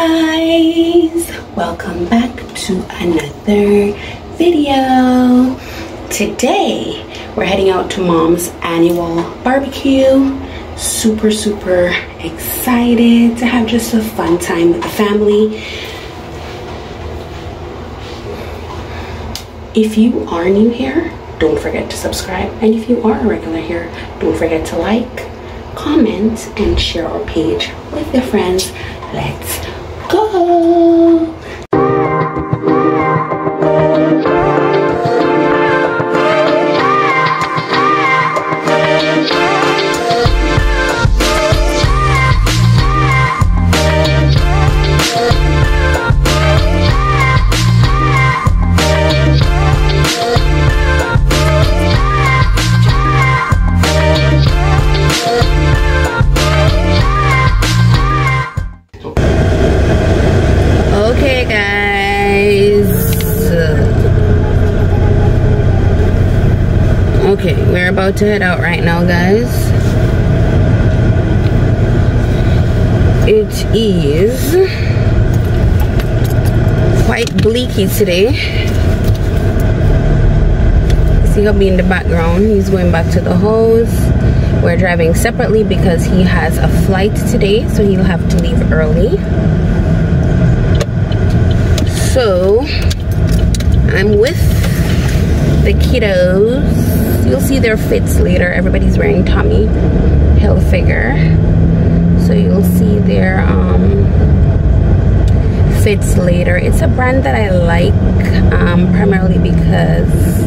guys. Welcome back to another video. Today we're heading out to mom's annual barbecue. Super super excited to have just a fun time with the family. If you are new here don't forget to subscribe. And if you are a regular here don't forget to like comment and share our page with your friends. Let's go head out right now, guys. It is quite bleaky today. See he'll be in the background. He's going back to the house. We're driving separately because he has a flight today, so he'll have to leave early so I'm with the kiddos. You'll see their fits later. Everybody's wearing Tommy Hilfiger. So you'll see their um, fits later. It's a brand that I like um, primarily because,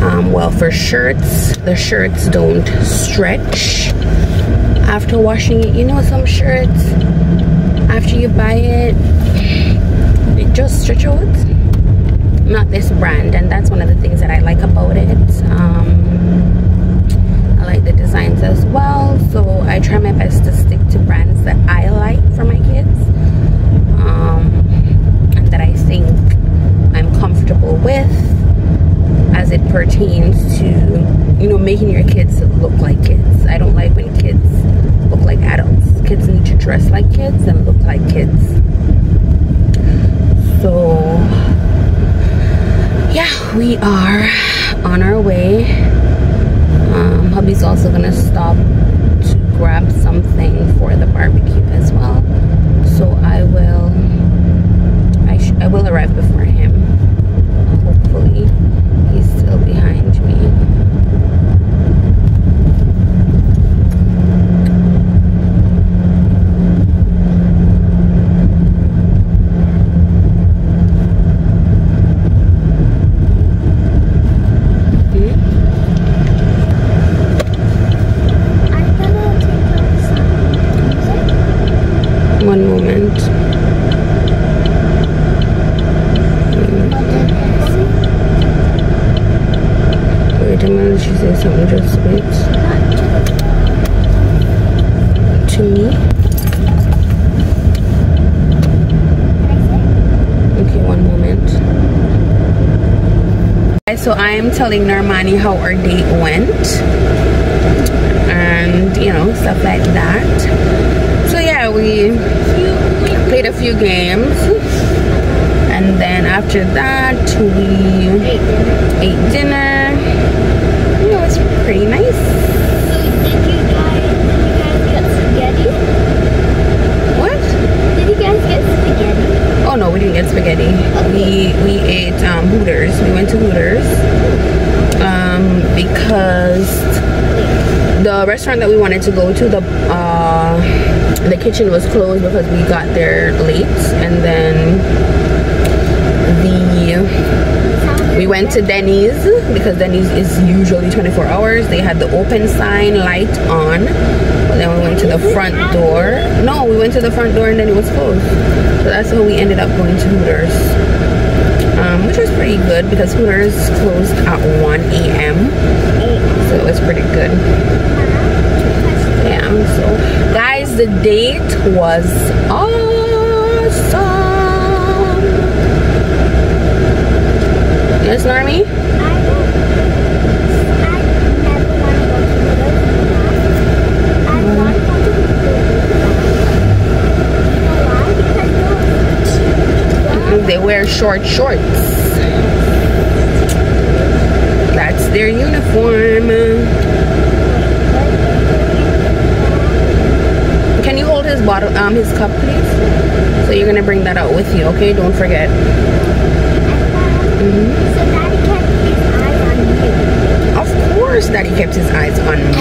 um, well, for shirts, the shirts don't stretch after washing it. You know, some shirts, after you buy it, it just stretch out not this brand and that's one of the things that I like about it. Um, I like the designs as well so I try my best to stick to brands that I like for my kids um, and that I think I'm comfortable with as it pertains to you know making your kids look like kids. I don't like when kids look like adults. Kids need to dress like kids and look like kids. So yeah we are on our way. Um, hubby's also gonna stop to grab something for the barbecue as well. So I will I, I will arrive before him. Hopefully he's still behind me one moment wait a minute she said something just wait to me okay one moment so i'm telling normani how our date went. And you know stuff like that. So yeah we played a few games. And then after that we ate dinner. It was pretty nice Did you guys, did you guys get spaghetti? what Did you guys get spaghetti? oh no we didn't get spaghetti we we ate um, hooters we went to hooters um, because the restaurant that we wanted to go to the uh, the kitchen was closed because we got there late. And then the we went to Denny's because Denny's is usually 24 hours. They had the open sign light on. Then we went to the front door. No we went to the front door and then it was closed. So that's how we ended up going to Hooters. Um, which was pretty good because Hooters closed at 1 a.m so it was pretty good so, guys, the date was awesome. Yes, Normie? Mm-hmm. They wear short shorts. That's their uniform. bottle, um, his cup, please? So you're gonna bring that out with you, okay? Don't forget. Mm -hmm. Of course, Daddy kept his eyes on me.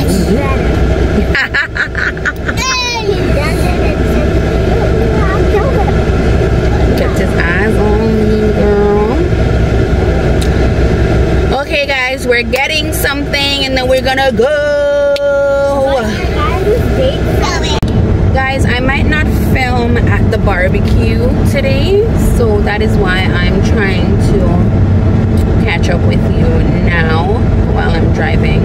kept his eyes on me, girl. Okay, guys, we're getting something, and then we're gonna go. guys i might not film at the barbecue today so that is why i'm trying to catch up with you now while i'm driving.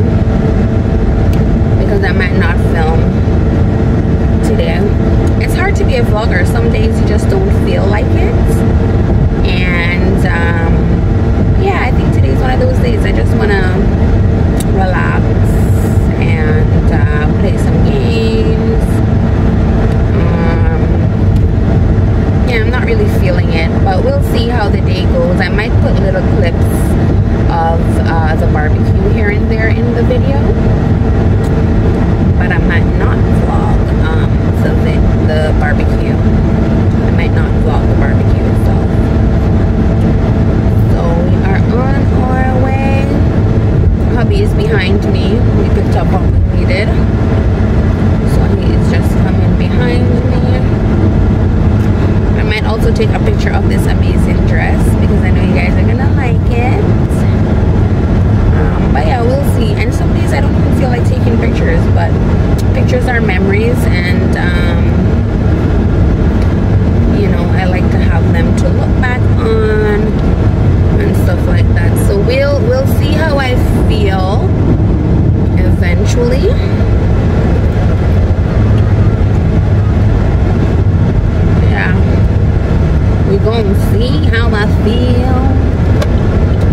me how I feel.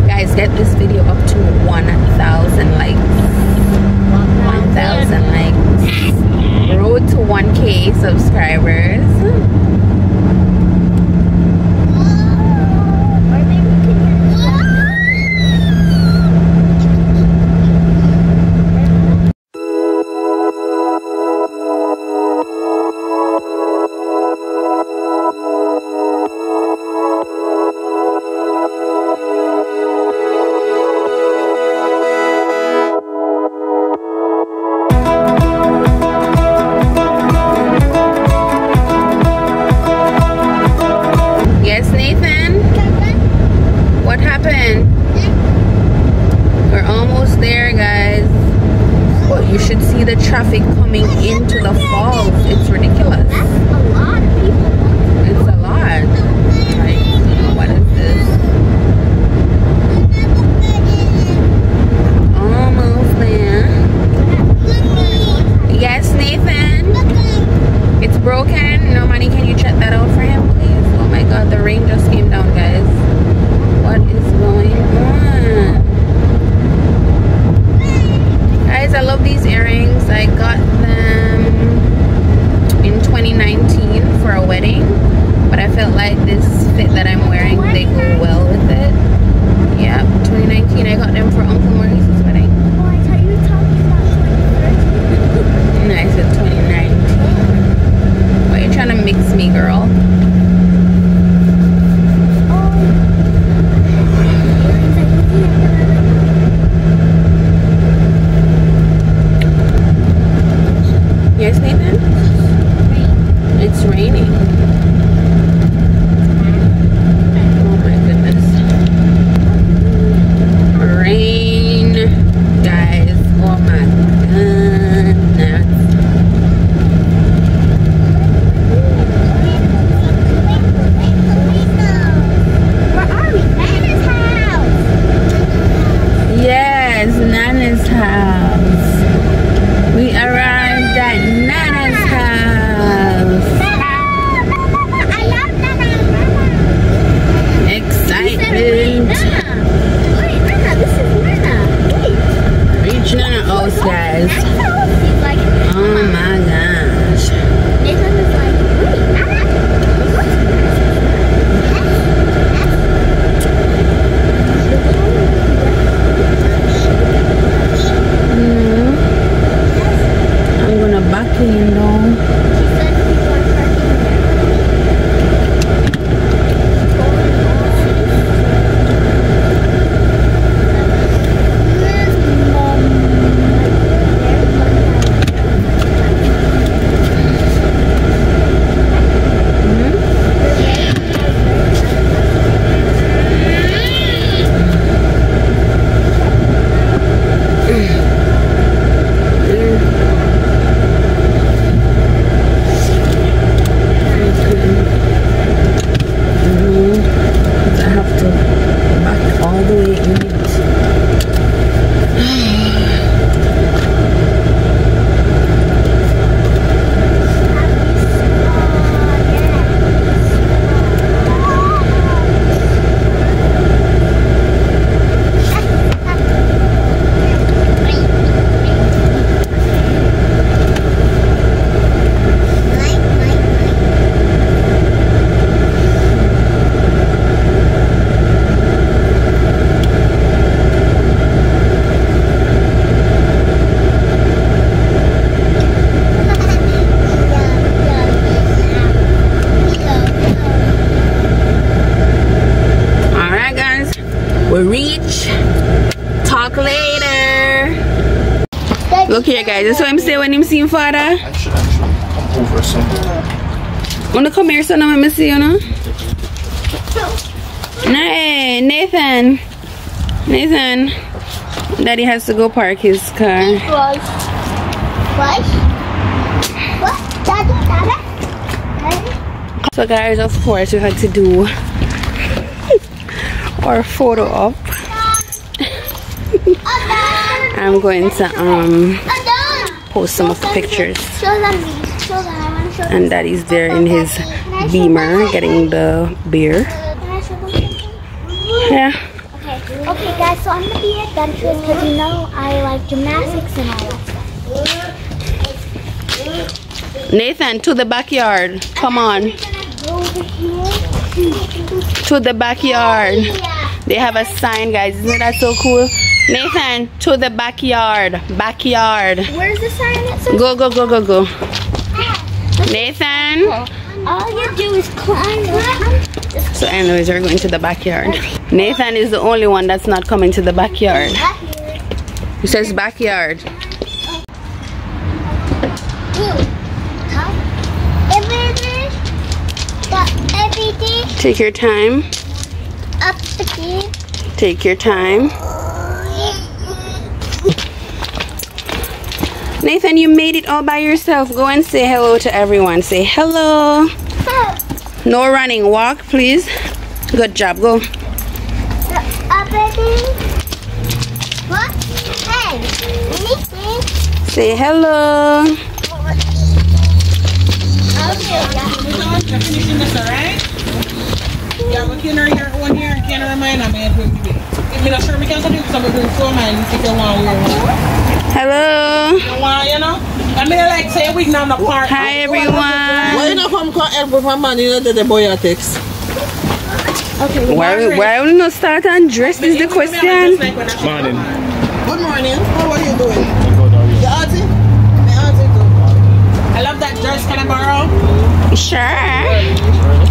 Guys, get this video up to 1,000 likes. 1,000 likes. Road to 1K subscribers. Saying when him see him father. I should actually come over some. Wanna come here son, let me see you know. Hey, Nathan. Nathan. Daddy has to go park his car. What? What? What? Daddy, daddy? Daddy? So guys, of course we had to do our photo op. I'm going to um post some of the pictures. Show them me. Show them. I want to show them. And Daddy's there in his beamer getting the beer. Can I show them something? Yeah. Okay. Okay, guys. So I'm gonna be adventurous because you know I like gymnastics and all that stuff. Nathan, to the backyard. Come on. Gonna go over here. To the backyard. They have a sign, guys. Isn't that so cool? Nathan, to the backyard. Backyard. Where's the sign that says? Go, go, go, go, go. Nathan. All you do is climb. So anyways, we're going to the backyard. Nathan is the only one that's not coming to the backyard. It says backyard. Everything, got everything Take your time. Up again. Take your time. Nathan, you made it all by yourself. Go and say hello to everyone. Say hello. No running. Walk, please. Good job. Go. Up again. What? Hey, anything? Say hello. Okay, yeah. You're finishing this. Yeah, we can here, one here, and can remind me at going to be. If me not sure me can do something doing so man, if you want wear one. Hello. You want, you know? I mean, like, say we now in the park. Hi, Why everyone. you not come come help with my man? You know that the boy are text. Why, why will not start and dress is the question? Morning. Good morning. How are you doing? Good, how are you? Your auntie? My auntie too. I love that dress. Can I borrow? Sure.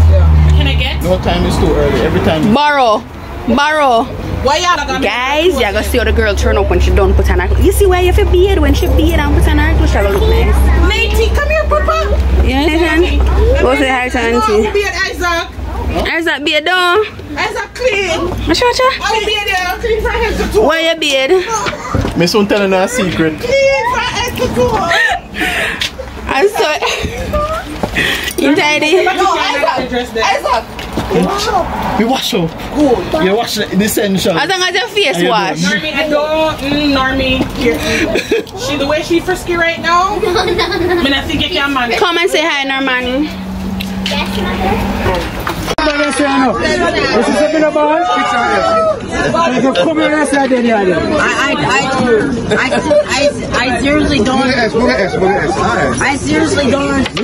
Can I? No time is too early. Every time. Borrow. Borrow. Why y'all got me? Guys, y'all gonna see how the girl turn up when she don't put on her You see why you feel beard when she beard and put on her clothes? She look nice. Matey, come here, Papa. Yeah, Nathan? Go say hi to auntie. beard Isaac. There's that beard though. Isaac clean. Watch, watch, watch. Oh, beard there. Clean from head to toe. Why your beard? Me soon telling her a secret. Clean from head to toe. I'm so... you tidy? No, Isaac. Dress. Isaac. We wash up. Good. You wash the the essential. As long as your face How you wash. doing? Normie, I don't, mm, Normie, here. she, the way she frisky right now, me not think you can manage. Come and say hi, Norman. Yes, mother. I, I, I, I, I seriously don't. I seriously don't.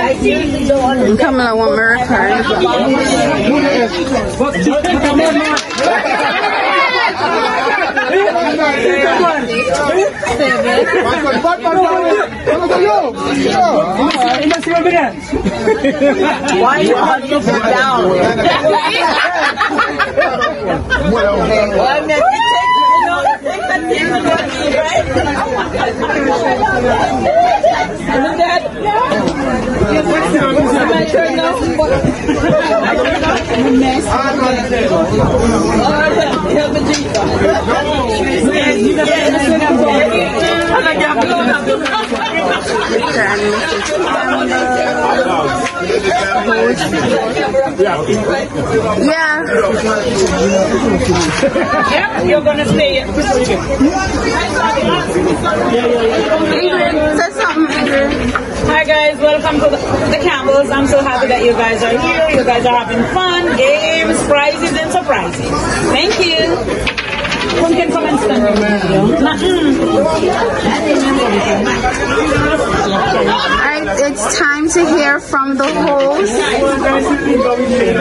I seriously don't. Kamala want my record. Why you down? Well, you a team, right? Isn't that? My turn now? Help me, Yeah. Yeah. Yep, you're gonna stay. Ingrid, say something, Ingrid. Hi guys, welcome to the, the Campbells. I'm so happy that you guys are here. You guys are having fun, games, prizes, and surprises. Thank you. Alright, it's time to hear from the host.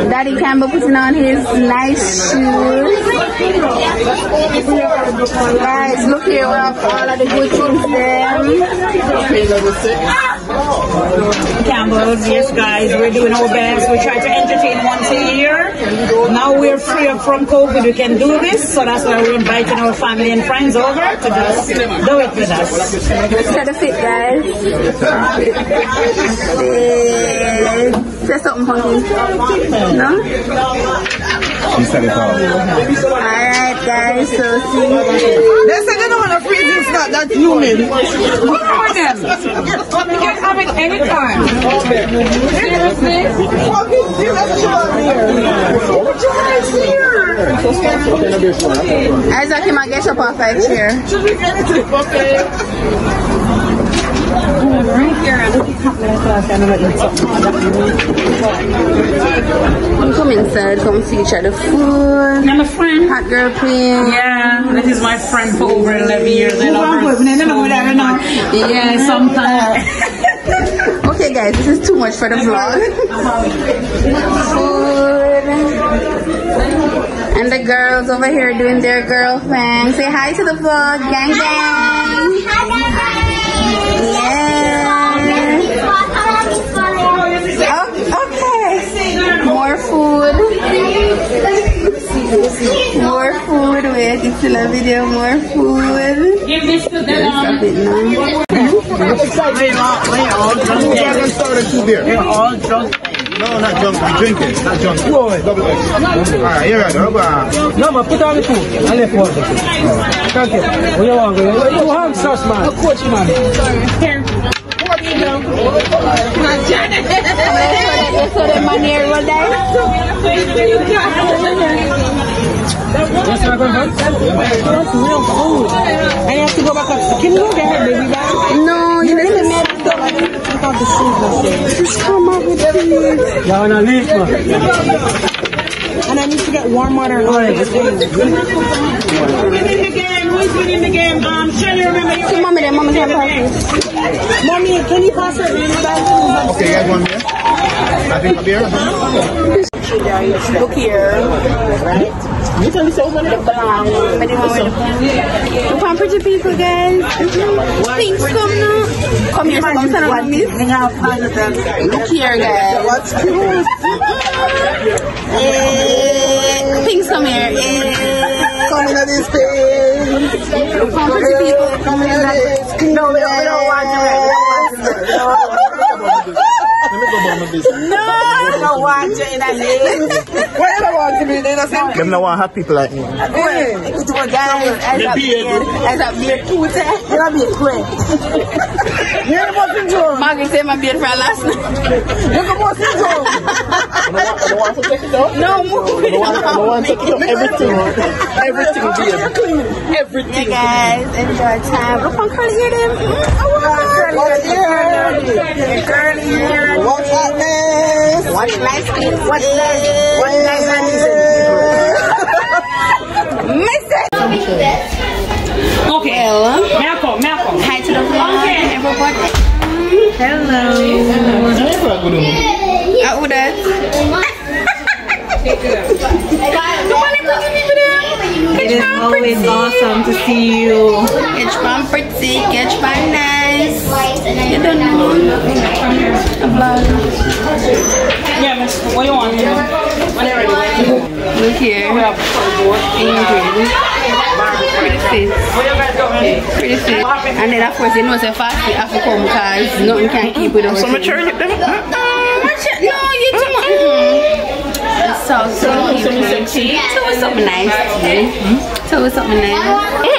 Daddy Campbell putting on his nice shoes. Guys, look here, we have all of the good things there. Campbells, yes guys, we're doing our best. We try to entertain once a year. now we're free up from COVID, we can do this. So that's why we're inviting our family and friends over to just do it with us. Try to fit, guys. Say something, Pumpkin. No? She said it all. Alright, guys, so see. They said they don't want to freeze in Scott, that's human. Good for them. You can have it anytime. Seriously? Fucking serious shit here. Isaac, you might get up off that chair. Should we get it? Okay. Come come inside, come see each other food. I'm a friend. Hot girl queen. Yeah, that is my friend for over 11 years. I love her so much. Yeah, sometimes. Okay, guys, this is too much for the vlog. Food. And the girls over here doing their girl thing. Say hi to the vlog, gang gang. Yeah. More food. Wait, still a video. More food. Give this to A them. bit now. We're all drunk. No, not drunk. We're drinking. Not drunk. Whoa, Double X. Alright, you're right. Hold. No, man, put on the food. I left water. Thank you. What you want? You want sauce, man? Of course, man. So the money will die. What's that going on? That's real food. I have to go back up. Can you go get her baby back? No, you need to make Without the shoes, just come up with these. Yeah, when I leave, man. And I need to get warm water and oil. Who's winning the game? Who's winning the game? Um, Shelly, remember you. See, mommy, there, mommy, can pass Mommy, can you pass it in the Okay, you guys want beer? I think a beer. Look here. You can listen to The brown. Look how pretty people, guys. Things come now. Come here, come stand me. Look here, guys. What's cute? Eh, Things come here. Eh. Come this thing. Pretty people. Come this. We don't want to. Don't want to. About my business. We don't want you in a Whatever want to be, they don't say. Them not want hot people like me. It was guys. As a beard. As a beard too. You're a bit quick. You're the most control. Margaret said my beard for last night. You're the most control. I don't want to take it out. No, move. I don't want, I don't want to take. Everything. Everything, babe. Everything. Hey guys, enjoy time. Look on curly hair them. What's here? Curly hair. What's happening? Watch nice things. Watch nice. Watch nice Miss it. Okay. Well, Malcolm, Malcolm. hi to the vlog. Okay. Everybody. Hello. That? It is always awesome to see you. Catch pan pretty, catch pan nice. You don't know. A vlog. Yeah, miss. What you want? When you're. Look here. Ingrid. Pretty face. Pretty face. And then of course you know it's a fast food have to come because nothing can keep with them. So much them. No, you too much. It's so so cute. So it's something nice. So it's something nice.